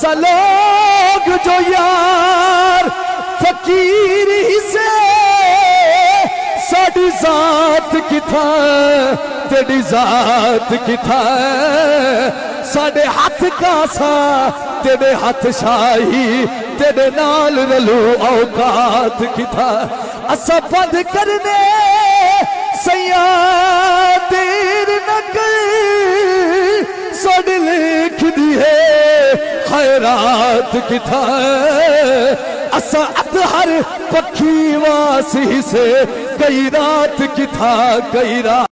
सलोग जो यार फकीर ही से साड़ी जात किथा तेरी जात किथा साडे हाथ कासा तेरे हाथ शाही, तेरे नाल रलो औकात किथा असा बंद करने खैरात किथा असा हर पक्षी वासी कई रात किथा कई रात